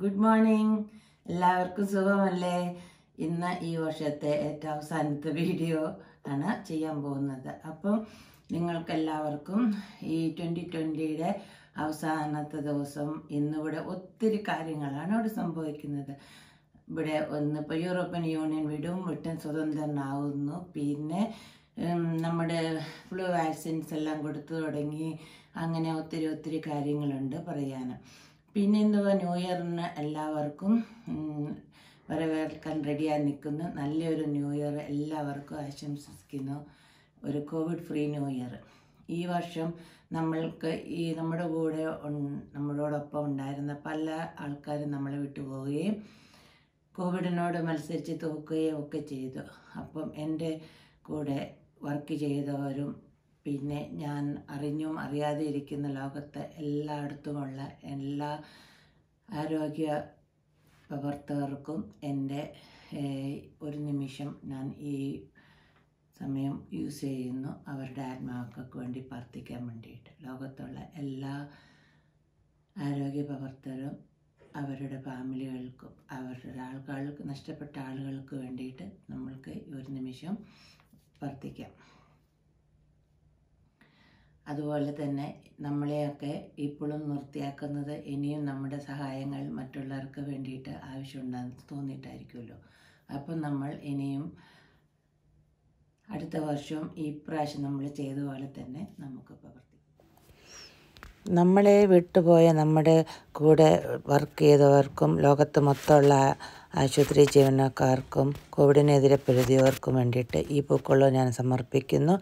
Good morning എല്ലാവർക്കും സുഖമല്ലേ? ഇന്ന് ഈ വർഷത്തെ ഏറ്റവും അവസാനത്തെ വീഡിയോ ആണ് ചെയ്യാൻ പോകുന്നത്. അപ്പം നിങ്ങൾക്കെല്ലാവർക്കും ഈ ട്വന്റി ട്വന്റിയുടെ അവസാനത്തെ ദിവസം ഇന്നിവിടെ ഒത്തിരി കാര്യങ്ങളാണ് ഇവിടെ സംഭവിക്കുന്നത്. ഇവിടെ ഒന്ന് യൂറോപ്യൻ യൂണിയൻ വിടും ബ്രിട്ടൻ സ്വതന്ത്രനാവുന്നു. പിന്നെ നമ്മുടെ ഫ്ലൂ വാക്സിൻസ് എല്ലാം കൊടുത്തു തുടങ്ങി. അങ്ങനെ ഒത്തിരി ഒത്തിരി കാര്യങ്ങളുണ്ട് പറയാൻ പിന്നെ എന്തുവാ ന്യൂ ഇയറിന് എല്ലാവർക്കും വരവേൽക്കാൻ റെഡിയായി നിൽക്കുന്നു. നല്ലൊരു ന്യൂ ഇയർ എല്ലാവർക്കും ആശംസിക്കുന്നു. ഒരു കോവിഡ് ഫ്രീ ന്യൂ ഇയർ. ഈ വർഷം നമ്മൾക്ക് ഈ നമ്മുടെ കൂടെ നമ്മളോടൊപ്പം ഉണ്ടായിരുന്ന പല ആൾക്കാരും നമ്മളെ വിട്ടുപോവുകയും കോവിഡിനോട് മത്സരിച്ച് തോക്കുകയും ഒക്കെ ചെയ്തു. അപ്പം എന്റെ കൂടെ വർക്ക് ചെയ്തവരും പിന്നെ ഞാൻ അറിഞ്ഞും അറിയാതെ ഇരിക്കുന്ന ലോകത്ത് എല്ലായിടത്തുമുള്ള എല്ലാ ആരോഗ്യ പ്രവർത്തകർക്കും എന്റെ ഒരു നിമിഷം ഞാൻ ഈ സമയം യൂസ് ചെയ്യുന്നു. അവരുടെ ആത്മാക്കൾക്ക് വേണ്ടി പ്രാർത്ഥിക്കാൻ വേണ്ടിയിട്ട്. ലോകത്തുള്ള എല്ലാ ആരോഗ്യ പ്രവർത്തകരും അവരുടെ ഫാമിലികൾക്കും അവരുടെ ആളുകൾക്ക് നഷ്ടപ്പെട്ട ആളുകൾക്ക് വേണ്ടിയിട്ട് നമ്മൾക്ക് ഒരു നിമിഷം പ്രാർത്ഥിക്കാം. അതുപോലെ തന്നെ നമ്മളെയൊക്കെ ഇപ്പോഴും നിർത്തിയാക്കുന്നത് ഇനിയും നമ്മുടെ സഹായങ്ങൾ മറ്റുള്ളവർക്ക് വേണ്ടിയിട്ട് ആവശ്യമുണ്ടെന്ന് തോന്നിയിട്ടായിരിക്കുമല്ലോ. അപ്പം നമ്മൾ ഇനിയും അടുത്ത വർഷവും ഈ പ്രാവശ്യം നമ്മൾ ചെയ്ത പോലെ തന്നെ നമുക്ക് പ്രവർത്തിക്കാം നമ്മളെ വിട്ടുപോയ നമ്മുടെ കൂടെ വർക്ക് ചെയ്തവർക്കും ലോകത്ത് മൊത്തമുള്ള ആശുപത്രി ജീവനക്കാർക്കും കോവിഡിനെതിരെ പൊരുതിയവർക്കും വേണ്ടിയിട്ട് ഈ പൂക്കളോ ഞാൻ സമർപ്പിക്കുന്നു.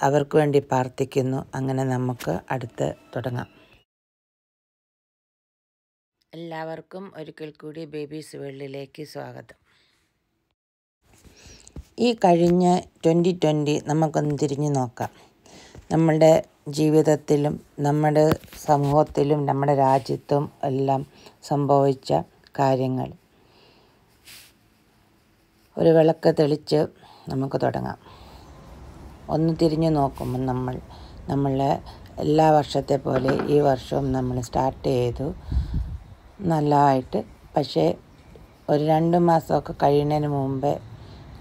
അവർക്ക് വേണ്ടി പ്രാർത്ഥിക്കുന്നു. അങ്ങനെ നമുക്ക് അടുത്ത് തുടങ്ങാം. എല്ലാവർക്കും ഒരിക്കൽ കൂടി ബേബീസ് വേൾഡിലേക്ക് സ്വാഗതം. ഈ കഴിഞ്ഞ ട്വന്റി ട്വന്റി നമുക്കൊന്ന് തിരിഞ്ഞു നോക്കാം. നമ്മളുടെ ജീവിതത്തിലും നമ്മുടെ സമൂഹത്തിലും നമ്മുടെ രാജ്യത്തും എല്ലാം സംഭവിച്ച കാര്യങ്ങൾ. ഒരു വിളക്ക് തെളിച്ച് നമുക്ക് തുടങ്ങാം. ഒന്ന് തിരിഞ്ഞു നോക്കുമ്പോൾ നമ്മൾ നമ്മളെ എല്ലാ വർഷത്തെ പോലെ ഈ വർഷവും നമ്മൾ സ്റ്റാർട്ട് ചെയ്തു. നല്ലതായിട്ട്. പക്ഷേ ഒരു രണ്ട് മാസമൊക്കെ കഴിയുന്നതിന് മുമ്പേ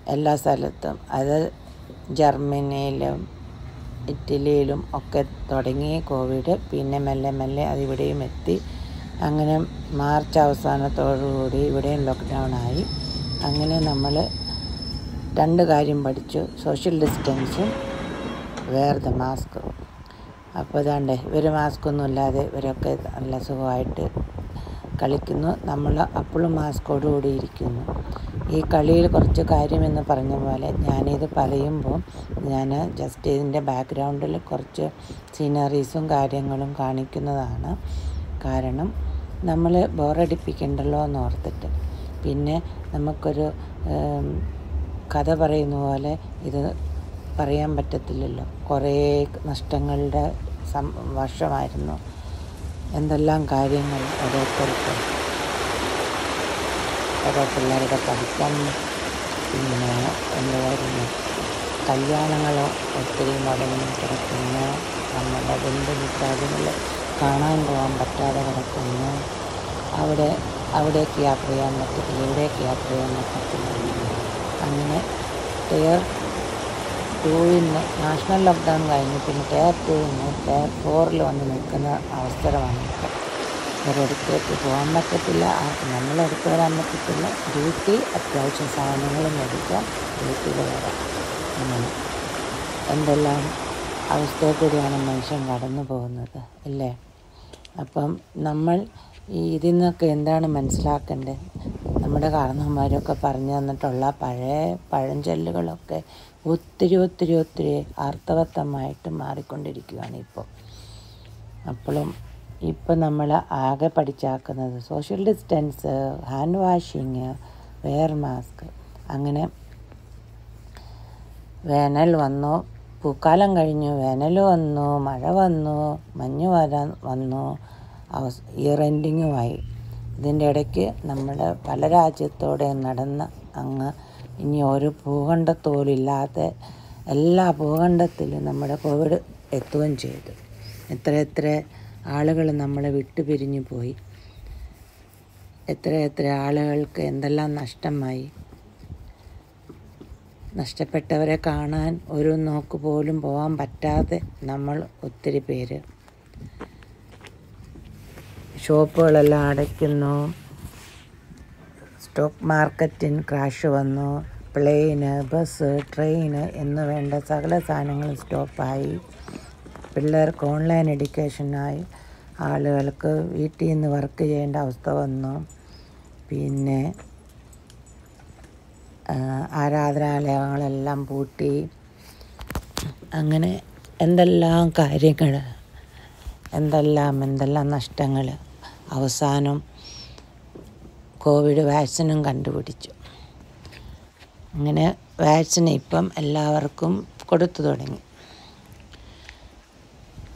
എല്ലാ സ്ഥലത്തും അത് ജർമ്മനിയിലും ഇറ്റലിയിലും ഒക്കെ തുടങ്ങി കോവിഡ് പിന്നെ മെല്ലെ മെല്ലെ അതിവിടെയും എത്തി. അങ്ങനെ മാർച്ച് അവസാനത്തോടുകൂടി ഇവിടെയും ലോക്ക്ഡൗൺ ആയി. അങ്ങനെ നമ്മൾ രണ്ട് കാര്യം പഠിച്ചു. സോഷ്യൽ ഡിസ്റ്റൻസും വേർ ദ മാസ്ക് അപ്പോൾ ഇതാണ്ടേ ഇവർ മാസ്കൊന്നും ഇല്ലാതെ ഇവരൊക്കെ നല്ല സുഖമായിട്ട് കളിക്കുന്നു. നമ്മൾ അപ്പോഴും മാസ്കോടുകൂടി ഇരിക്കുന്നു. ഈ കളിയിൽ കുറച്ച് കാര്യമെന്ന് പറഞ്ഞ പോലെ ഞാനിത് പറയുമ്പോൾ ഞാൻ ജസ്റ്റ് ഇതിന്റെ ബാക്ക്ഗ്രൗണ്ടിൽ കുറച്ച് സീനറീസും കാര്യങ്ങളും കാണിക്കുന്നതാണ്. കാരണം നമ്മൾ ബോറടിപ്പിക്കണ്ടല്ലോ എന്ന് ഓർത്തിട്ട്. പിന്നെ നമുക്കൊരു കഥ പറയുന്ന പോലെ ഇത് പറയാൻ പറ്റത്തില്ലല്ലോ. കുറേ നഷ്ടങ്ങളുടെ സം വർഷമായിരുന്നു. എന്തെല്ലാം കാര്യങ്ങൾ ഓരോരുത്തർക്കും. ഓരോ പിള്ളേരുടെ പഠിത്തം പിന്നെ എന്തായിരുന്നു കല്യാണങ്ങൾ ഒത്തിരി മുടങ്ങി കിടക്കുന്നു. നമ്മുടെ ബന്ധുമിത്രാദികൾ കാണാൻ പോകാൻ പറ്റാതെ കിടക്കുന്നു. അവിടെ അവിടേക്ക് യാത്ര ചെയ്യാൻ പറ്റത്തില്ല ഇവിടേക്ക് യാത്ര ചെയ്യാൻ പറ്റത്തില്ല. അങ്ങനെ ടയർ ടൂവിന് നാഷണൽ ലോക്ക്ഡൗൺ കഴിഞ്ഞ് പിന്നെ ടയർ ടൂവിൽ നിന്ന് ടയർ ഫോറിൽ വന്ന് നിൽക്കുന്ന അവസരമാണ് ഇപ്പോൾ ഒരിടത്തേക്ക് പോകാൻ പറ്റത്തില്ല. നമ്മളെടുത്ത് വരാൻ പറ്റത്തില്ല. ഡ്യൂട്ടി അത്യാവശ്യം സാധനങ്ങൾ മേടിക്കാം ഡ്യൂട്ടിയിൽ വരാം അങ്ങനെ. എന്തെല്ലാം അവസ്ഥയിൽ കൂടിയാണ് മനുഷ്യൻ കടന്നു പോകുന്നത് അല്ലേ? അപ്പം നമ്മൾ ഈ ഇതിൽ നിന്നൊക്കെ എന്താണ് മനസ്സിലാക്കേണ്ടത്? നമ്മുടെ കാരണവന്മാരൊക്കെ പറഞ്ഞു തന്നിട്ടുള്ള പഴയ പഴഞ്ചൊല്ലുകളൊക്കെ ഒത്തിരി ഒത്തിരി ഒത്തിരി അർത്ഥവത്തമായിട്ട് മാറിക്കൊണ്ടിരിക്കുകയാണ് ഇപ്പോൾ. അപ്പോഴും ഇപ്പം നമ്മൾ ആകെ പഠിച്ചാക്കുന്നത് social distance hand washing wear mask അങ്ങനെ വേനൽ വന്നു പൂക്കാലം കഴിഞ്ഞു വേനൽ വന്നു മഴ വന്നു മഞ്ഞ് വരാൻ വന്നു അവസ് ഇയർ എൻഡിങ്ങുമായി ഇതിന്റെ ഇടയ്ക്ക് നമ്മൾ പല രാജ്യത്തോടെ നടന്ന അങ്ങ് ഇനി ഒരു ഭൂഖണ്ഡത്തോലില്ലാതെ എല്ലാ ഭൂഖണ്ഡത്തിലും നമ്മുടെ കോവിഡ് എത്തുകയും ചെയ്തു. എത്ര എത്ര ആളുകൾ നമ്മളെ വിട്ടുപിരിഞ്ഞു പോയി. എത്ര എത്ര ആളുകൾക്ക് എന്തെല്ലാം നഷ്ടമായി. നഷ്ടപ്പെട്ടവരെ കാണാൻ ഒരു നോക്ക് പോലും പോകാൻ പറ്റാതെ നമ്മൾ ഒത്തിരി പേര്. ഷോപ്പുകളെല്ലാം അടയ്ക്കുന്നു. സ്റ്റോക്ക് മാർക്കറ്റിൻ ക്രാഷ് വന്നു. പ്ലെയിന് ബസ് ട്രെയിന് എന്ന് വേണ്ട സകല സാധനങ്ങളും സ്റ്റോപ്പായി. പിള്ളേർക്ക് ഓൺലൈൻ എഡ്യൂക്കേഷനായി ആളുകൾക്ക് വീട്ടിൽ നിന്ന് വർക്ക് ചെയ്യേണ്ട അവസ്ഥ വന്നു. പിന്നെ ആരാധനാലയങ്ങളെല്ലാം പൂട്ടി. അങ്ങനെ എന്തെല്ലാം കാര്യങ്ങൾ എന്തെല്ലാം എന്തെല്ലാം നഷ്ടങ്ങൾ അവസാനം കോവിഡ് വാക്സിനും കണ്ടുപിടിച്ചു. അങ്ങനെ വാക്സിൻ ഇപ്പം എല്ലാവർക്കും കൊടുത്തു തുടങ്ങി.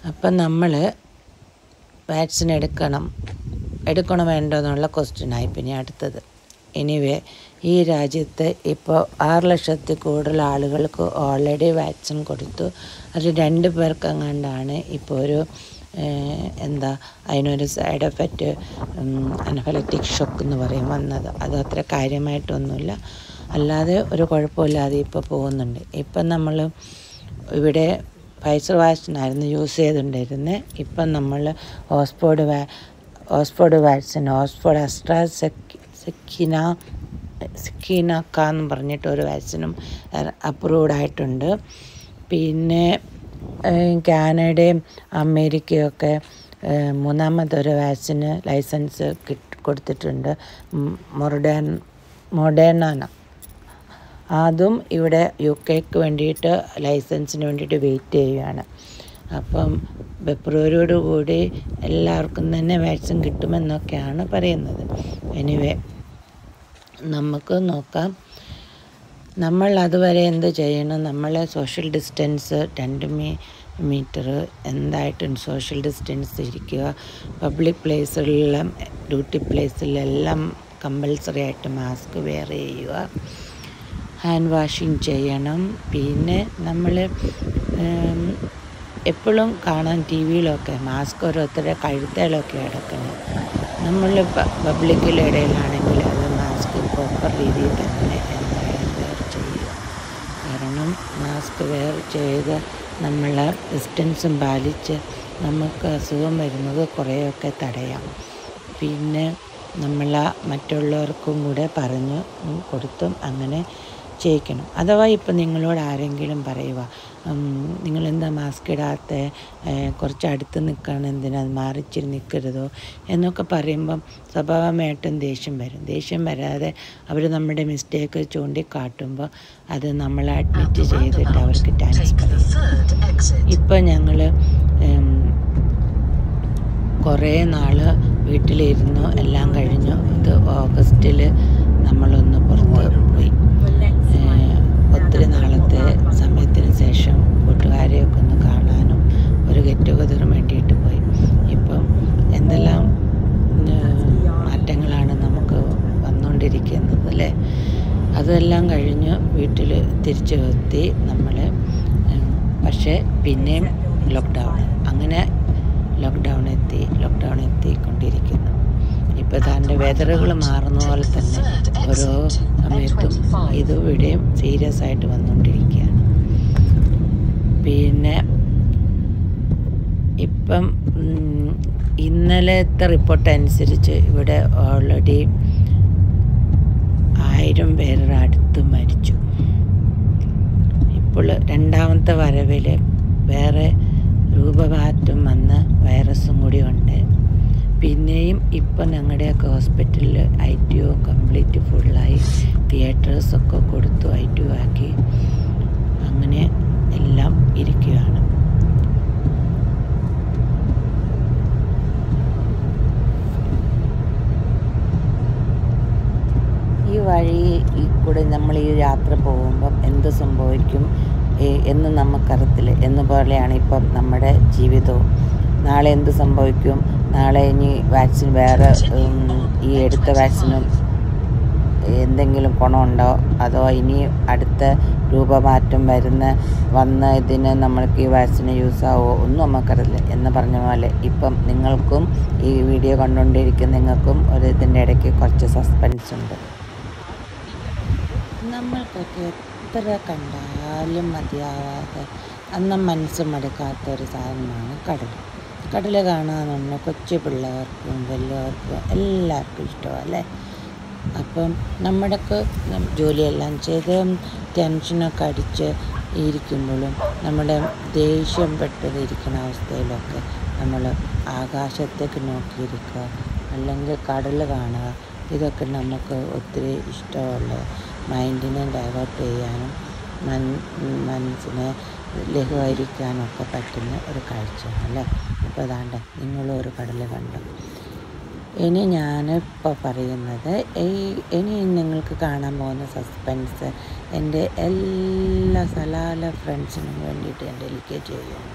അപ്പം നമ്മൾ വാക്സിൻ എടുക്കണം. എടുക്കണോ വേണ്ടോ എന്നുള്ള ക്വസ്റ്റ്യനായി പിന്നെ അടുത്തത്. എനിവേ ഈ രാജ്യത്ത് ഇപ്പോൾ ആറ് ലക്ഷത്തിൽ കൂടുതൽ ആളുകൾക്ക് ഓൾറെഡി വാക്സിൻ കൊടുത്തു. അത് രണ്ട് പേർക്കെങ്ങാണ്ടാണ് ഇപ്പോൾ ഒരു എന്താ അതിനൊരു സൈഡ് എഫക്റ്റ് അനഫലറ്റിക് ഷോക്ക് എന്ന് പറയും വന്നത്. അത് അത്ര കാര്യമായിട്ടൊന്നുമില്ല. അല്ലാതെ ഒരു കുഴപ്പമില്ലാതെ ഇപ്പോൾ പോകുന്നുണ്ട്. ഇപ്പം നമ്മൾ ഇവിടെ ഫൈസർ വാക്സിനായിരുന്നു യൂസ് ചെയ്തുകൊണ്ടിരുന്നത് ഇപ്പം നമ്മൾ ഓസ്ഫോർഡ് വാ Oxford vaccine Oxford AstraZeneca സിക്കിന എന്ന് പറഞ്ഞിട്ട് ഒരു വാക്സിനും അപ്രൂവ്ഡ് ആയിട്ടുണ്ട്. പിന്നെ കാനഡയും അമേരിക്കയൊക്കെ മൂന്നാമതൊരു വാക്സിന് ലൈസൻസ് കിട്ട് കൊടുത്തിട്ടുണ്ട്. മൊറഡേൺ മൊഡേണ അതും ഇവിടെ യു കെക്ക് വേണ്ടിയിട്ട് ലൈസൻസിന് വേണ്ടിയിട്ട് വെയിറ്റ് ചെയ്യുകയാണ്. അപ്പം ഫെബ്രുവരിയോടുകൂടി എല്ലാവർക്കും തന്നെ വാക്സിൻ കിട്ടുമെന്നൊക്കെയാണ് പറയുന്നത്. എനിവേ നമുക്ക് നോക്കാം. നമ്മൾ അതുവരെ എന്ത് ചെയ്യണം? നമ്മൾ സോഷ്യൽ ഡിസ്റ്റൻസ് രണ്ട് മീ മീറ്റർ എന്തായിട്ടും സോഷ്യൽ ഡിസ്റ്റൻസ് ഇരിക്കുക? പബ്ലിക് പ്ലേസുകളിലും ഡ്യൂട്ടി പ്ലേസിലെല്ലാം കമ്പൽസറി ആയിട്ട് മാസ്ക് വെയർ ചെയ്യുക. ഹാൻഡ് വാഷിങ് ചെയ്യണം. പിന്നെ നമ്മൾ എപ്പോഴും കാണാൻ ടി വിയിലൊക്കെ മാസ്ക് ഓരോരുത്തരുടെ കഴുത്തേലൊക്കെ അടക്കണം നമ്മൾ പബ്ലിക്കിലിടയിലാണെങ്കിൽ അത് മാസ്ക് പ്രോപ്പർ രീതിയിൽ തന്നെ എന്തായാലും വെയർ ചെയ്യുക. കാരണം മാസ്ക് വെയർ ചെയ്ത് നമ്മൾ ഡിസ്റ്റൻസും പാലിച്ച് നമുക്ക് അസുഖം വരുന്നത് കുറേയൊക്കെ തടയാം. പിന്നെ നമ്മൾ മറ്റുള്ളവർക്കും കൂടെ പറഞ്ഞു കൊടുത്തും അങ്ങനെ ചെയ്യിക്കണം അഥവാ ഇപ്പം നിങ്ങളോട് ആരെങ്കിലും പറയുക നിങ്ങളെന്താ മാസ്ക് ഇടാത്ത കുറച്ച് അടുത്ത് നിൽക്കണം എന്തിനാ മാറിച്ചിരി നിൽക്കരുതോ എന്നൊക്കെ പറയുമ്പം സ്വഭാവമായിട്ടും ദേഷ്യം വരും. ദേഷ്യം വരാതെ അവർ നമ്മുടെ മിസ്റ്റേക്ക് ചൂണ്ടിക്കാട്ടുമ്പോൾ അത് നമ്മൾ അഡ്മിറ്റ് ചെയ്തിട്ട് അവർക്ക് ടാൻസ് ഇപ്പം ഞങ്ങൾ കുറേ നാൾ വീട്ടിലിരുന്നു എല്ലാം കഴിഞ്ഞു. ഇത് ഓഗസ്റ്റിൽ നമ്മളൊന്ന് പുറത്ത് പോയി ഏഹ് ഒത്തിരി നാളത്തെ സമയത്തിന് ശേഷം കൂട്ടുകാരെയൊക്കെ ഒന്ന് കാണാനും ഒരു ഗെറ്റ് ടുഗദറിന് വേണ്ടിയിട്ട് പോയി. ഇപ്പം എന്തെല്ലാം മാറ്റങ്ങളാണ് നമുക്ക് വന്നുകൊണ്ടിരിക്കുന്നത് അല്ലേ? അതെല്ലാം കഴിഞ്ഞ് വീട്ടിൽ തിരിച്ചു എത്തി നമ്മൾ പക്ഷേ പിന്നെയും ലോക്ക്ഡൗൺ അങ്ങനെ ലോക്ക്ഡൗൺ എത്തി ലോക്ക്ഡൗൺ എത്തിക്കൊണ്ടിരിക്കുന്നു ഇപ്പോൾ തന്റെ വെതറുകൾ മാറുന്ന പോലെ തന്നെ ഓരോ സമയത്തും ഇത് ഇവിടെയും സീരിയസ് ആയിട്ട് വന്നുകൊണ്ടിരിക്കുകയാണ് പിന്നെ ഇപ്പം ഇന്നലത്തെ റിപ്പോർട്ട് അനുസരിച്ച് ഇവിടെ ഓൾറെഡി ആയിരം പേരുടെ അടുത്ത് മരിച്ചു. ഇപ്പോൾ രണ്ടാമത്തെ വരവിൽ വേറെ രൂപമാറ്റം വന്ന വൈറസും കൂടി ഉണ്ട്. പിന്നെയും ഇപ്പം ഞങ്ങളുടെയൊക്കെ ഹോസ്പിറ്റലിൽ ഐ ടി ഒ കംപ്ലീറ്റ് ഫുള്ളായി തിയേറ്റേഴ്സൊക്കെ കൊടുത്തു ഐ ടി ഒ ആക്കി. അങ്ങനെ എല്ലാം ഇരിക്കുകയാണ്. ഈ വഴി ഈ കൂടെ നമ്മൾ ഈ യാത്ര പോകുമ്പം എന്ത് സംഭവിക്കും എന്ന് നമുക്കറിയത്തില്ല. എന്ന് പോലെയാണ് ഇപ്പം നമ്മുടെ ജീവിതവും. നാളെ എന്ത് സംഭവിക്കും? നാളെ ഇനി വാക്സിൻ വേറെ ഈ എടുത്ത വാക്സിനും എന്തെങ്കിലും ഗുണമുണ്ടോ? അതോ ഇനി അടുത്ത രൂപമാറ്റം വരുന്ന വന്ന് ഇതിന് നമ്മൾക്ക് ഈ വാക്സിന് യൂസാവോ ഒന്നും നമുക്കറിയില്ല എന്ന് പറഞ്ഞ പോലെ ഇപ്പം നിങ്ങൾക്കും ഈ വീഡിയോ കണ്ടുകൊണ്ടിരിക്കുന്ന നിങ്ങൾക്കും ഒരു ഇതിന്റെ ഇടയ്ക്ക് കുറച്ച് സസ്പെൻസ് ഉണ്ട്. നമ്മൾക്കൊക്കെ എത്ര കണ്ടാലും മതിയാവാതെ അന്നും മനസ്സ് മടുക്കാത്ത ഒരു സാധനമാണ് കടൽ. കടൽ കാണാമെന്ന് കൊച്ചു പിള്ളേർക്കും വലിയവർക്കും എല്ലാവർക്കും ഇഷ്ടമാണ് അല്ലേ? അപ്പം നമ്മുടെയൊക്കെ ജോലിയെല്ലാം ചെയ്ത് ടെൻഷനൊക്കെ അടിച്ച് ഇരിക്കുമ്പോഴും നമ്മുടെ ദേഷ്യം പെട്ടതിരിക്കുന്ന അവസ്ഥയിലൊക്കെ നമ്മൾ ആകാശത്തേക്ക് നോക്കിയിരിക്കുക അല്ലെങ്കിൽ കടൽ കാണുക. ഇതൊക്കെ നമുക്ക് ഒത്തിരി ഇഷ്ടമുള്ള മൈൻഡിനെ ഡൈവേർട്ട് ചെയ്യാനും മൻ മനസ്സിനെ ലഘൂകരിക്കാനൊക്കെ പറ്റുന്ന ഒരു കാഴ്ചയാണ് അല്ലേ? അപ്പോൾ അതാണ്ട് നിങ്ങളും ഒരു കടൽ കണ്ടു? ഇനി ഞാനിപ്പോൾ പറയുന്നത് ഈ ഇനി നിങ്ങൾക്ക് കാണാൻ പോകുന്ന സസ്പെൻസ് എന്റെ എല്ലാ സലാല ഫ്രണ്ട്സിനും വേണ്ടിയിട്ട് ഞാൻ ഡെലിക്കേറ്റ് ചെയ്യുന്നു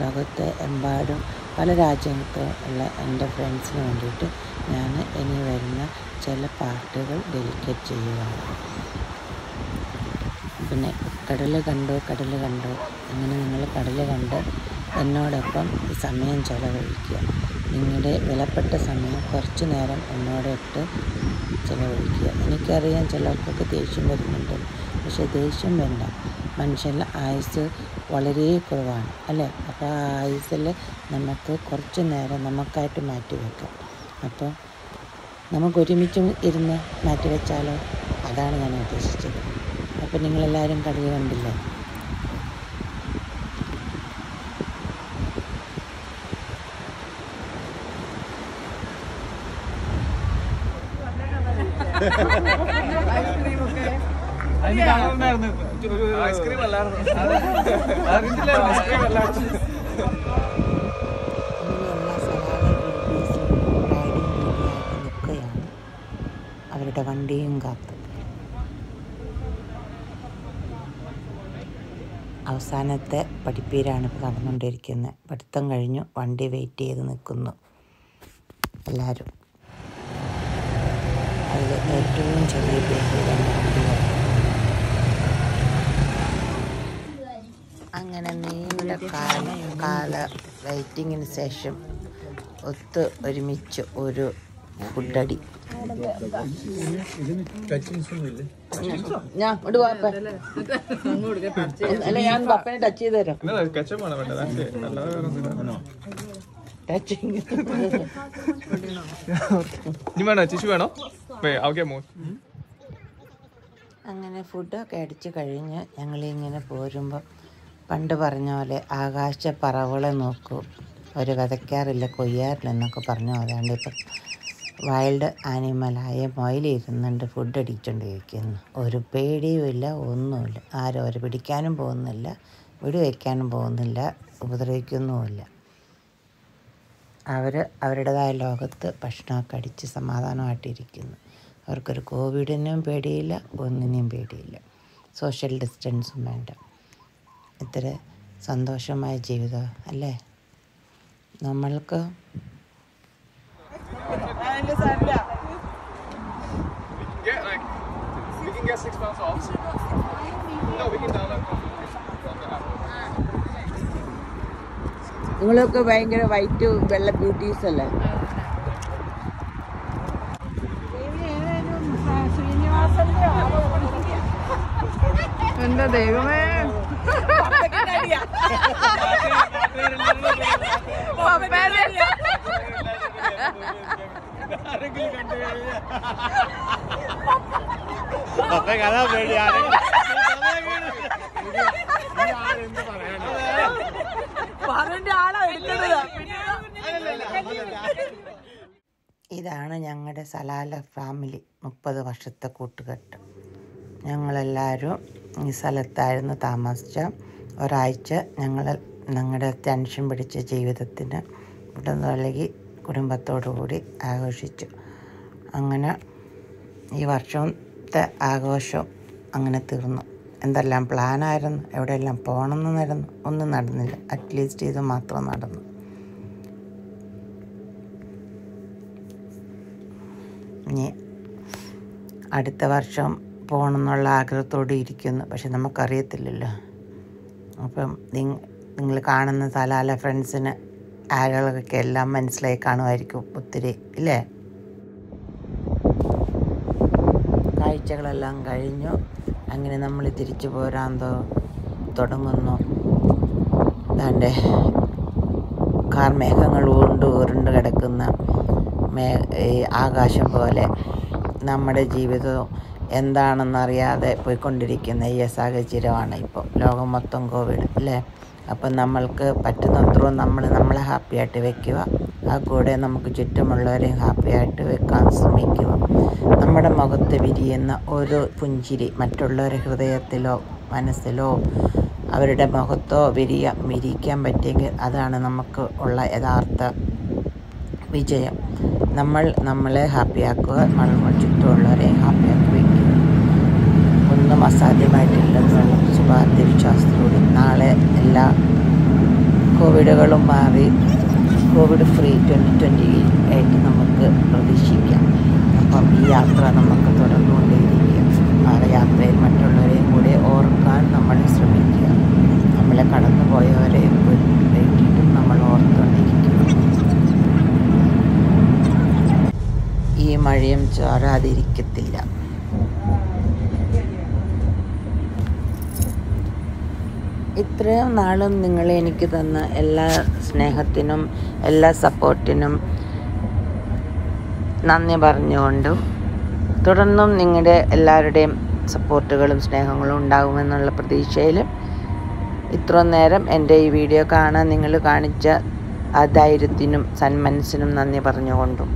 ലോകത്തെ എമ്പാടും പല രാജ്യങ്ങൾക്കും ഉള്ള എന്റെ ഫ്രണ്ട്സിന് വേണ്ടിയിട്ട് ഞാൻ ഇനി വരുന്ന ചില പാട്ടുകൾ ഡെലിക്കേറ്റ് ചെയ്യുകയാണ് പിന്നെ കടൽ കണ്ടു കടൽ കണ്ടു? അങ്ങനെ നിങ്ങൾ കടൽ കണ്ട് എന്നോടൊപ്പം സമയം ചെലവഴിക്കുക. നിങ്ങളുടെ വിലപ്പെട്ട സമയം കുറച്ചു നേരം എന്നോടൊട്ട് ചിലവഴിക്കുക. എനിക്കറിയാം ചിലർക്കൊക്കെ ദേഷ്യം വരുന്നുണ്ട്. പക്ഷെ ദേഷ്യം വേണ്ട. മനുഷ്യന്റെ ആയുസ് വളരെ കുറവാണ് അല്ലേ? അപ്പോൾ ആ ആയുസ്സിൽ നമുക്ക് കുറച്ച് നേരം നമുക്കായിട്ട് മാറ്റി വെക്കാം. അപ്പോൾ നമുക്ക് ഒരുമിച്ച് ഇരുന്ന് മാറ്റി വെച്ചാലോ? അതാണ് ഞാൻ ഉദ്ദേശിച്ചത്. അപ്പോൾ നിങ്ങളെല്ലാവരും കളി കണ്ടില്ലേ? നിൽക്കുകയാണ് അവരുടെ വണ്ടിയും കാത്ത്. അവസാനത്തെ പഠിപ്പീരാണ് ഇപ്പോൾ നടന്നുകൊണ്ടിരിക്കുന്നത് പഠിത്തം കഴിഞ്ഞു വണ്ടി വെയിറ്റ് ചെയ്ത് നിൽക്കുന്നു എല്ലാവരും അതിൽ ഏറ്റവും ചെറിയ പേരിലാണ് വണ്ടി വരുന്നത് അങ്ങനെ നീണ്ട കാല കാല വെയിറ്റിങ്ങിന് ശേഷം ഒത്ത് ഒരുമിച്ച് ഒരു ഫുഡടി. ഞാൻ ഇങ്ങോട്ട് വാ അപ്പ. അല്ല ഞാൻ പപ്പനെ ടച്ച് ചെയ്ത് തരാം. ടച്ചിങ് വേണോ? ചിശു വേണോ? ഓക്കെ മോ അങ്ങനെ ഫുഡൊക്കെ അടിച്ച് കഴിഞ്ഞ് ഞങ്ങളിങ്ങനെ പോരുമ്പോൾ പണ്ട് പറഞ്ഞ പോലെ ആകാശ പറവകളെ നോക്കൂ. അവർ വിതയ്ക്കാറില്ല കൊയ്യാറില്ല എന്നൊക്കെ പറഞ്ഞു അതാണ്ട് ഇപ്പം വൈൽഡ് ആനിമലായ മൊയിലിരുന്നുണ്ട് ഫുഡ് അടിച്ചുകൊണ്ട് ഇരിക്കുന്നു ഒരു പേടിയുമില്ല ഒന്നുമില്ല. ആരും അവർ പിടിക്കാനും പോകുന്നില്ല വെടി വയ്ക്കാനും പോകുന്നില്ല ഉപദ്രവിക്കുന്നുമില്ല. അവർ അവരുടേതായ ലോകത്ത് ഭക്ഷണമൊക്കെ അടിച്ച് സമാധാനമായിട്ടിരിക്കുന്നു. അവർക്കൊരു കോവിഡിനും പേടിയില്ല ഒന്നിനെയും പേടിയില്ല. സോഷ്യൽ ഡിസ്റ്റൻസും വേണ്ട. ഇത്ര സന്തോഷമായ ജീവിതം അല്ലേ നമ്മൾക്ക്. നിങ്ങളൊക്കെ ഭയങ്കര വൈറ്റ് വെള്ള ബ്യൂട്ടീസ് അല്ലേ എന്താ ദൈവമേ ഇതാണ് ഞങ്ങളുടെ സലാല ഫാമിലി മുപ്പത് വർഷത്തെ കൂട്ടുകെട്ട്. ഞങ്ങളെല്ലാവരും ഈ സ്ഥലത്തായിരുന്നു താമസിച്ച ഒരാഴ്ച ഞങ്ങൾ ഞങ്ങളുടെ ടെൻഷൻ പിടിച്ച ജീവിതത്തിന് ഇവിടെ നൽകി കുടുംബത്തോടു കൂടി ആഘോഷിച്ചു. അങ്ങനെ ഈ വർഷത്തെ ആഘോഷം അങ്ങനെ തീർന്നു. എന്തെല്ലാം പ്ലാനായിരുന്നു എവിടെയെല്ലാം പോകണമെന്ന് നടന്നു ഒന്നും നടന്നില്ല. അറ്റ്ലീസ്റ്റ് ഇത് മാത്രം നടന്നു. ഇനി അടുത്ത വർഷം പോകണമെന്നുള്ള ആഗ്രഹത്തോടെ ഇരിക്കുന്നു. പക്ഷെ നമുക്കറിയത്തില്ലല്ലോ. അപ്പം നിങ്ങൾ കാണുന്ന സലാല ഫ്രണ്ട്സിന് ആളുകൾക്കൊക്കെ എല്ലാം മനസ്സിലായി കാണുമായിരിക്കും ഒത്തിരി ഇല്ലേ? കാഴ്ചകളെല്ലാം കഴിഞ്ഞു. അങ്ങനെ നമ്മൾ തിരിച്ചു പോരാൻ തുടങ്ങുന്നു. ദാണ്ടെ കാർമേഘങ്ങൾ കൊണ്ട് ഉരുണ്ട് കിടക്കുന്ന മേ ആകാശം പോലെ നമ്മുടെ ജീവിതവും എന്താണെന്നറിയാതെ പോയിക്കൊണ്ടിരിക്കുന്ന ഈ സാഹചര്യമാണ് ഇപ്പോൾ ലോകം മൊത്തം കോവിഡ് അല്ലേ? അപ്പം നമ്മൾക്ക് പറ്റുന്നത്രയും നമ്മൾ നമ്മളെ ഹാപ്പിയായിട്ട് വെക്കുക. ആ കൂടെ നമുക്ക് ചുറ്റുമുള്ളവരെയും ഹാപ്പിയായിട്ട് വെക്കാൻ ശ്രമിക്കുക. നമ്മുടെ മുഖത്ത് വിരിയുന്ന ഓരോ പുഞ്ചിരി മറ്റുള്ളവരുടെ ഹൃദയത്തിലോ മനസ്സിലോ അവരുടെ മുഖത്തോ വിരിയ വിരിയിക്കാൻ പറ്റിയെങ്കിൽ അതാണ് നമുക്ക് ഉള്ള യഥാർത്ഥ വിജയം. നമ്മൾ നമ്മളെ ഹാപ്പിയാക്കുക നമ്മൾ ചുറ്റുമുള്ളവരെ ഹാപ്പിയാക്കുക ഒന്നും അസാധ്യമായിട്ടില്ലെന്നുള്ള ശുഭാപ്തി വിശ്വാസത്തോടെ നാളെ എല്ലാ കോവിഡുകളും മാറി കോവിഡ് ഫ്രീ ട്വന്റി ട്വന്റി ആയിട്ട് നമുക്ക് പ്രതീക്ഷിക്കാം. അപ്പം ഈ യാത്ര നമുക്ക് തുടർന്നുകൊണ്ടേയിരിക്കും. ആ യാത്രയിൽ മറ്റുള്ളവരെയും കൂടെ ഓർക്കാൻ നമ്മൾ ശ്രമിക്കുക. നമ്മളെ കടന്നു പോയവരെ വേണ്ടിയിട്ടും നമ്മൾ ഓർത്തുകൊണ്ടിരിക്കുക. ഈ മഴയും ചോരാതിരിക്കത്തില്ല ഇത്രയും നാളും നിങ്ങൾ എനിക്ക് തന്ന എല്ലാ സ്നേഹത്തിനും എല്ലാ സപ്പോർട്ടിനും നന്ദി പറഞ്ഞുകൊണ്ടും തുടർന്നും നിങ്ങളുടെ എല്ലാവരുടെയും സപ്പോർട്ടുകളും സ്നേഹങ്ങളും ഉണ്ടാകുമെന്നുള്ള പ്രതീക്ഷയിൽ ഇത്രയും നേരം എന്റെ ഈ വീഡിയോ കാണാൻ നിങ്ങൾ കാണിച്ച ആ ധൈര്യത്തിനും സന്മനസ്സിനും നന്ദി പറഞ്ഞുകൊണ്ടും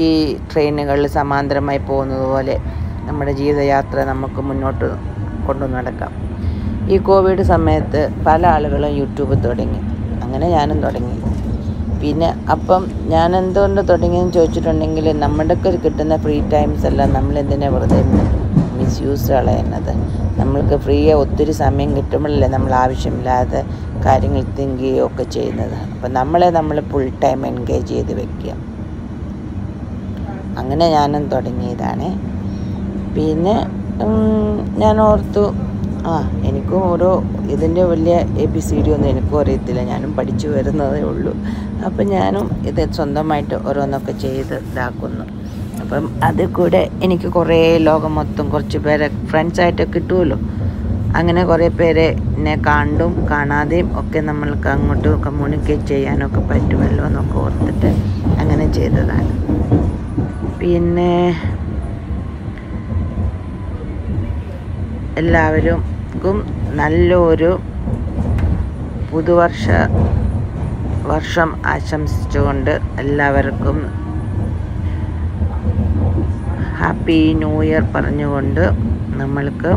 ഈ ട്രെയിനുകളിൽ സമാന്തരമായി പോകുന്നത് പോലെ നമ്മുടെ ജീവിതയാത്ര നമുക്ക് മുന്നോട്ട് കൊണ്ടു നടക്കാം. ഈ കോവിഡ് സമയത്ത് പല ആളുകളും യൂട്യൂബ് തുടങ്ങി. അങ്ങനെ ഞാനും തുടങ്ങി. പിന്നെ അപ്പം ഞാൻ എന്തുകൊണ്ട് തുടങ്ങിയെന്ന് ചോദിച്ചിട്ടുണ്ടെങ്കിൽ നമ്മുടെയൊക്കെ കിട്ടുന്ന ഫ്രീ ടൈംസ് എല്ലാം നമ്മൾ എന്തിനാ വെറുതെ മിസ്യൂസ് കളയുന്നത്. നമ്മൾക്ക് ഫ്രീ ഒത്തിരി സമയം കിട്ടുമ്പോഴല്ലേ നമ്മൾ ആവശ്യമില്ലാതെ കാര്യങ്ങൾ തിങ്കുകയോ ഒക്കെ ചെയ്യുന്നത്. അപ്പം നമ്മളെ നമ്മൾ ഫുൾ ടൈം എൻഗേജ് ചെയ്ത് വെക്കുക. അങ്ങനെ ഞാനും തുടങ്ങിയതാണ്. പിന്നെ ഞാൻ ഓർത്തു ആ എനിക്കും ഓരോ ഇതിന്റെ വലിയ എ ബി സി ഡി ഒന്നും എനിക്കും അറിയത്തില്ല. ഞാനും പഠിച്ചു വരുന്നതേ ഉള്ളൂ. അപ്പം ഞാനും ഇത് സ്വന്തമായിട്ട് ഓരോന്നൊക്കെ ചെയ്ത് ഇതാക്കുന്നു. അപ്പം അതിൽ കൂടെ എനിക്ക് കുറേ ലോകം മൊത്തം കുറച്ച് പേരെ ഫ്രണ്ട്സായിട്ട് കിട്ടുമല്ലോ. അങ്ങനെ കുറേ പേരെ എന്നെ കണ്ടും കാണാതെയും ഒക്കെ നമ്മൾക്ക് അങ്ങോട്ട് കമ്മ്യൂണിക്കേറ്റ് ചെയ്യാനൊക്കെ പറ്റുമല്ലോ എന്നൊക്കെ ഓർത്തിട്ട് അങ്ങനെ ചെയ്തതാണ്. പിന്നെ എല്ലാവർക്കും നല്ലൊരു പുതുവർഷ വർഷം ആശംസിച്ചുകൊണ്ട് എല്ലാവർക്കും ഹാപ്പി ന്യൂ ഇയർ പറഞ്ഞുകൊണ്ട് നമ്മൾക്ക്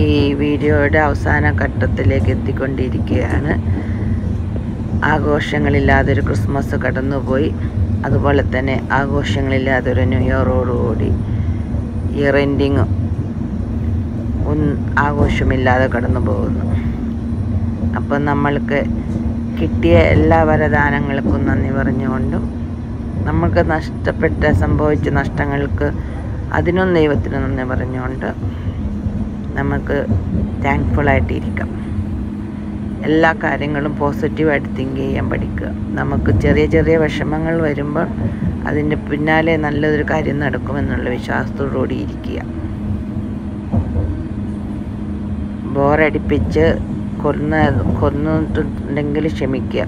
ഈ വീഡിയോയുടെ അവസാന ഘട്ടത്തിലേക്ക് എത്തിക്കൊണ്ടിരിക്കുകയാണ്. ആഘോഷങ്ങളില്ലാതൊരു ക്രിസ്മസ് കടന്നുപോയി. അതുപോലെ തന്നെ ആഘോഷങ്ങളില്ലാതൊരു ന്യൂ ഇയറോടുകൂടി. ഇയർ എൻഡിങ് ഒന്ന് ആഘോഷമില്ലാതെ കടന്നു പോകുന്നു. അപ്പം നമ്മൾക്ക് കിട്ടിയ എല്ലാ വരദാനങ്ങൾക്കും നന്ദി പറഞ്ഞുകൊണ്ടും നമ്മൾക്ക് നഷ്ടപ്പെട്ട സംഭവിച്ച നഷ്ടങ്ങൾക്ക് അതിനും ദൈവത്തിന് നന്ദി പറഞ്ഞുകൊണ്ട് നമുക്ക് താങ്ക്ഫുള്ളായിട്ടിരിക്കാം എല്ലാ കാര്യങ്ങളും പോസിറ്റീവായിട്ട് തിങ്ക് ചെയ്യാൻ പഠിക്കുക. നമുക്ക് ചെറിയ ചെറിയ വിഷമങ്ങൾ വരുമ്പോൾ അതിന്റെ പിന്നാലെ നല്ലൊരു കാര്യം നടക്കുമെന്നുള്ള വിശ്വാസത്തോടുകൂടി ഇരിക്കുക. ബോറടിപ്പിച്ച് കൊന്ന കൊന്നിട്ടുണ്ടെങ്കിൽ ക്ഷമിക്കുക.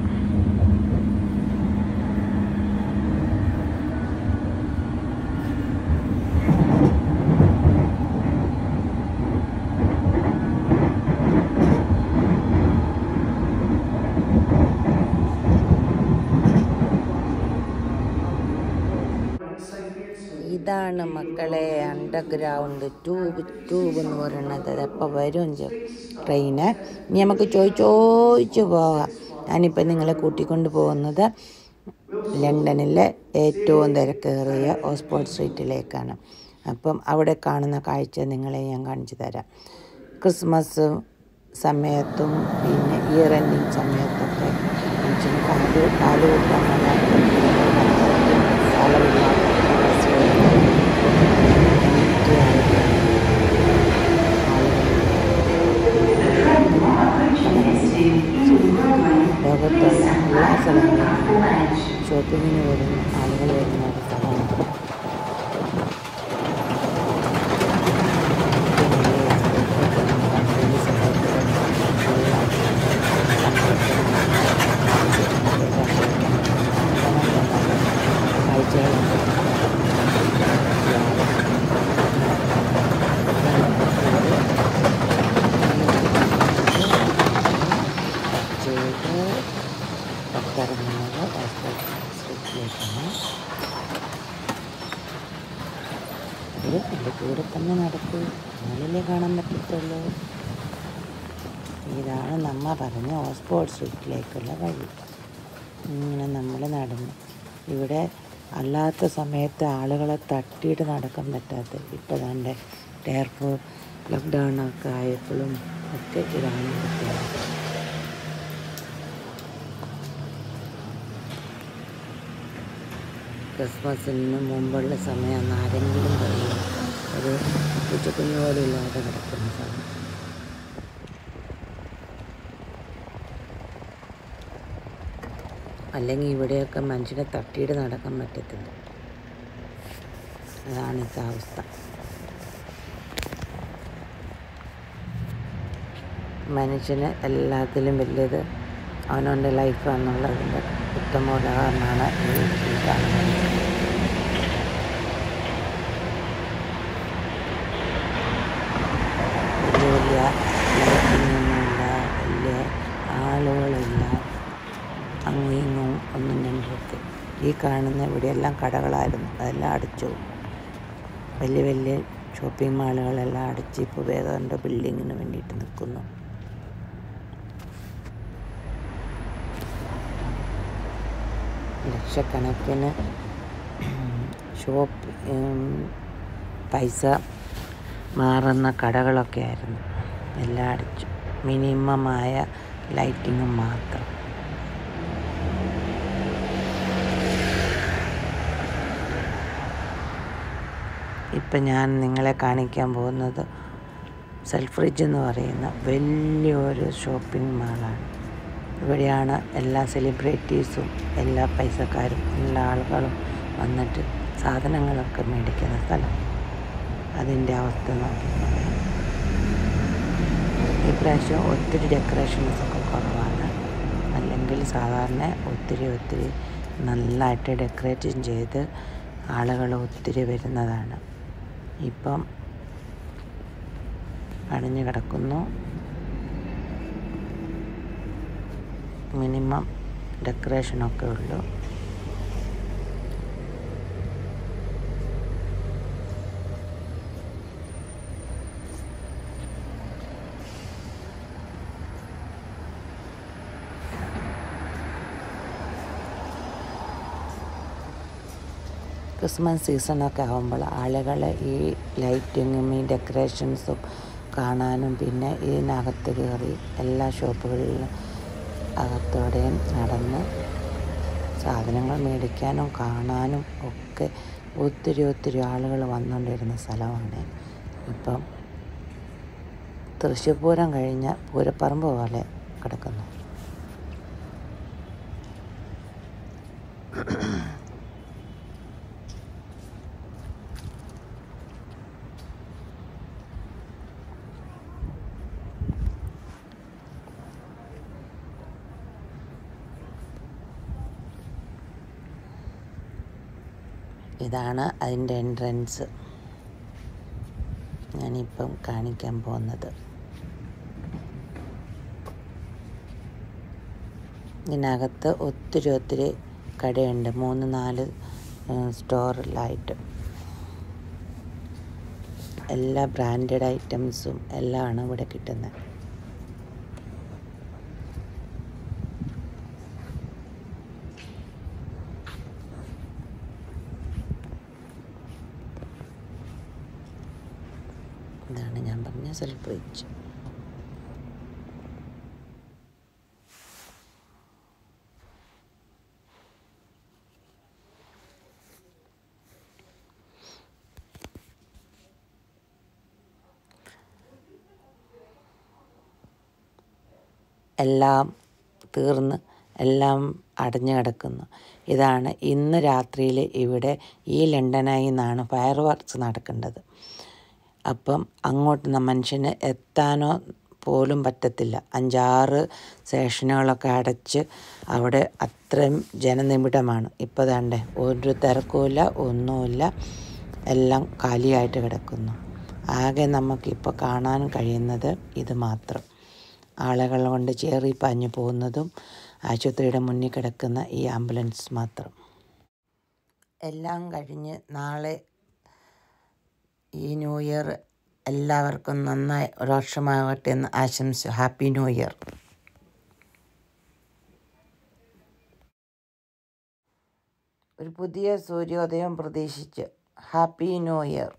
ഇതാണ് മക്കളെ അണ്ടർഗ്രൗണ്ട് ട്യൂബ് ട്യൂബ് എന്ന് പറയുന്നത് എപ്പോൾ വരും ട്രെയിന് ഇനി നമുക്ക് ചോദിച്ചോദിച്ച് പോകാം. ഞാനിപ്പോൾ നിങ്ങളെ കൂട്ടിക്കൊണ്ട് പോകുന്നത് ലണ്ടനിലെ ഏറ്റവും തിരക്കേറിയ ഓസ്പോർട്ട് സ്ട്രീറ്റിലേക്കാണ് അപ്പം അവിടെ കാണുന്ന കാഴ്ച നിങ്ങളെ ഞാൻ കാണിച്ചു തരാം. ക്രിസ്മസ് സമയത്തും പിന്നെ ഇയർ എൻഡിങ് സമയത്തൊക്കെ കാൽ കാൽ शॉपिंग ही नहीं आने वाले ഓസ്ബോർഡ് സ്ട്രീറ്റിലേക്കുള്ള വഴി. ഇങ്ങനെ നമ്മൾ നടന്നു. ഇവിടെ അല്ലാത്ത സമയത്ത് ആളുകളെ തട്ടിയിട്ട് നടക്കാൻ പറ്റാത്ത ഇപ്പോൾ തന്നെ എയർപോർട്ട് ലോക്ക്ഡൗൺ ഒക്കെ ആയപ്പോഴും ഒക്കെ ഇതാണ് ക്രിസ്മസിന് മുമ്പുള്ള സമയം ആരെങ്കിലും പറയും. ഒരു പൂച്ചക്കുഞ്ഞു പോലും ഇല്ലാതെ കിടക്കുന്ന സമയം. അല്ലെങ്കിൽ ഇവിടെയൊക്കെ മനുഷ്യനെ തട്ടിയിട്ട് നടക്കാൻ പറ്റത്തില്ല. അതാണ് ഇത്ത അവസ്ഥ. മനുഷ്യന് എല്ലാത്തിലും വലിയത് അവനവന്റെ ലൈഫ് എന്നുള്ളതിന്റെ ഉത്തമ ഉദാഹരണമാണ് ഈ ഈ കാണുന്നത് വലിയ വലിയ ലൈറ്റിങ്ങൊന്നുമില്ല വലിയ ആളുകളില്ല അങ്ങും ഇങ്ങും ഒന്നും രണ്ടിടത്ത് ഈ കാണുന്ന ഇവിടെയെല്ലാം കടകളായിരുന്നു അതെല്ലാം അടച്ചു. വലിയ വലിയ ഷോപ്പിംഗ് മാളുകളെല്ലാം അടച്ച് ഇപ്പോൾ വേദാന്ത ബിൽഡിങ്ങിന് വേണ്ടിയിട്ട് നിൽക്കുന്നു. ലക്ഷക്കണക്കിന് ഷോപ്പ് പൈസ മാറുന്ന കടകളൊക്കെ ആയിരുന്നു. എല്ലാം അടച്ചു. മിനിമമായ ലൈറ്റിങ്ങും മാത്രം. ഇപ്പം ഞാൻ നിങ്ങളെ കാണിക്കാൻ പോകുന്നത് സെൽഫ്രിഡ്ജ് എന്ന് പറയുന്ന വലിയൊരു ഷോപ്പിംഗ് മാളാണ്. ഇവിടെയാണ് എല്ലാ സെലിബ്രിറ്റീസും എല്ലാ പൈസക്കാരും എല്ലാ ആളുകളും വന്നിട്ട് സാധനങ്ങളൊക്കെ മേടിക്കുന്ന സ്ഥലം. അതിന്റെ അവസ്ഥ നോക്കി ഇപ്രാവശ്യം ഒത്തിരി ഡെക്കറേഷൻസ് ഒക്കെ കുറവാണ്. അല്ലെങ്കിൽ സാധാരണ ഒത്തിരി ഒത്തിരി നല്ലതായിട്ട് ഡെക്കറേറ്റും ചെയ്ത് ആളുകൾ ഒത്തിരി വരുന്നതാണ്. ഇപ്പം അടഞ്ഞു കിടക്കുന്നു. മിനിമം ഡെക്കറേഷനൊക്കെ ഉള്ളൂ. ക്രിസ്മസ് സീസണൊക്കെ ആകുമ്പോൾ ആളുകൾ ഈ ലൈറ്റിങ്ങും ഈ ഡെക്കറേഷൻസും കാണാനും പിന്നെ ഇതിനകത്ത് കയറി എല്ലാ ഷോപ്പുകളിലും അകത്തോടെയും നടന്ന് സാധനങ്ങൾ മേടിക്കാനും കാണാനും ഒക്കെ ഒത്തിരി ഒത്തിരി ആളുകൾ വന്നുകൊണ്ടിരുന്ന സ്ഥലമാണ്. ഇപ്പം തൃശ്ശൂർ പൂരം കഴിഞ്ഞ പൂരപ്പറമ്പ് പോലെ കിടക്കുന്നു. ഇതാണ് അതിന്റെ എൻട്രൻസ്. ഞാനിപ്പം കാണിക്കാൻ പോകുന്നത്. ഇതിനകത്ത് ഒത്തിരി ഒത്തിരി കടയുണ്ട്. മൂന്ന് നാല് സ്റ്റോറിലായിട്ട്. എല്ലാ ബ്രാൻഡഡ് ഐറ്റംസും എല്ലാം ആണ് ഇവിടെ കിട്ടുന്നത് ഇതാണ് ബ്രിഡ്ജ് എല്ലാം തീർന്ന് എല്ലാം അടഞ്ഞു കിടക്കുന്നു. ഇതാണ് ഇന്ന് രാത്രിയിൽ ഇവിടെ ഈ ലണ്ടനായി നിന്നാണ് ഫയർ വർക്ക്സ് നടക്കേണ്ടത്. അപ്പം അങ്ങോട്ട് മനുഷ്യന് എത്താനോ പോലും പറ്റത്തില്ല. അഞ്ചാറ് സ്റ്റേഷനുകളൊക്കെ അടച്ച് അവിടെ അത്രയും ജനനിബിഡമാണ്. ഇപ്പോൾ തേണ്ടേ ഒരു തിരക്കുമില്ല ഒന്നുമില്ല. എല്ലാം കാലിയായിട്ട് കിടക്കുന്നു. ആകെ നമുക്കിപ്പോൾ കാണാൻ കഴിയുന്നത് ഇത് മാത്രം. ആളുകൾ കൊണ്ട് ചേറി പാഞ്ഞു പോകുന്നതും ആശുപത്രിയുടെ മുന്നിൽ കിടക്കുന്ന ഈ ആംബുലൻസ് മാത്രം. എല്ലാം കഴിഞ്ഞ് നാളെ ഈ ന്യൂ ഇയർ എല്ലാവർക്കും നന്നായി വർഷമാകട്ടെ എന്ന് ആശംസിച്ചു. Happy new year. ഒരു പുതിയ സൂര്യോദയം പ്രതീക്ഷിച്ച് ഹാപ്പി ന്യൂ ഇയർ.